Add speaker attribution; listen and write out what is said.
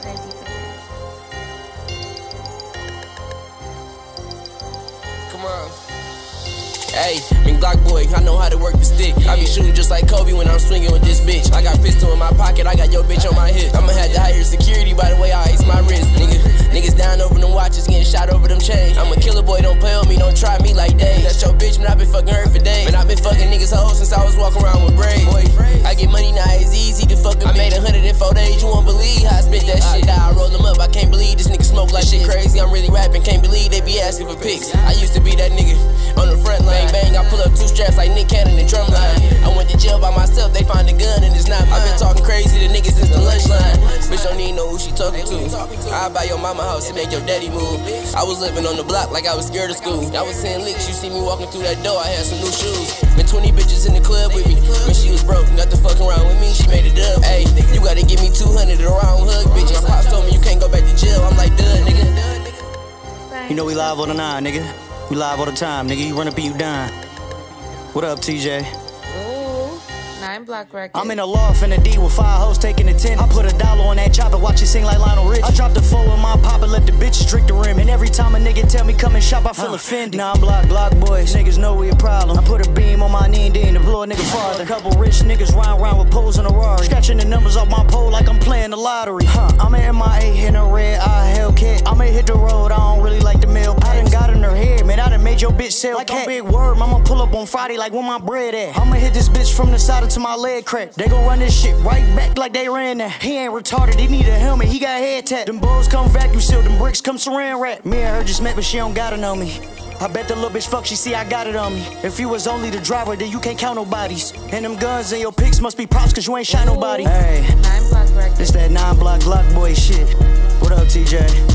Speaker 1: crazy fingers. Come. Hey, been Glock boy, I know how to work the stick. I be shooting just like Kobe when I'm swinging with this bitch. I got pistol in my pocket, I got your bitch on my hip. I'ma have to hire security by the way I ace my wrist. Nigga, niggas down over them watches, getting shot over them chains. I'm a killer boy, don't play with me, don't try me like that. That's your bitch, man, I been fucking her for days. Man, I been asking for pics. I used to be that nigga on the front line. Bang, bang, I pull up two straps like Nick Cannon and drumline. I went to jail by myself, they find a gun and it's not mine. i been talking crazy to niggas since the lunch line. Bitch don't even know who she talking to. I buy your mama house and make your daddy move. I was living on the block like I was scared of school. I was seeing licks, you see me walking through that door, I had some new shoes. Been 20 bitches in the club with me. When she was broke, got the fuck around with me, she made it up. Hey, You
Speaker 2: know we live on the nine, nigga. We live all the time, nigga. You run up and you dine. What up, TJ?
Speaker 3: Ooh, nine block record.
Speaker 2: I'm in a loft in a D with five hoes taking a ten. I put a dollar on that chopper, watch it sing like Lionel Rich. I drop the four in my pop and let the bitches drink the rim. And every time a nigga tell me come and shop, I feel uh, offended. Nine block, block boys, niggas know we a problem. I put a beam on my knee and then to blow a nigga farther. A couple rich niggas round round with poles in a Rari. Scratching the numbers off my pole like I'm playing the lottery. Huh, I'm in MIA in a red eye Hellcat. Made your bitch sell like I'm big word. I'ma pull up on Friday like where my bread at. I'ma hit this bitch from the side until my leg crack. They gon' run this shit right back like they ran that. He ain't retarded, he need a helmet, he got head tat. Them balls come vacuum seal, them bricks come saran wrap. Me and her just met, but she don't gotta know me. I bet the little bitch fuck, she see I got it on me. If you was only the driver, then you can't count no bodies. And them guns and your pics must be props, cause you ain't shot nobody. Hey,
Speaker 3: Nine block record.
Speaker 2: this that nine block Glock boy shit. What up, TJ?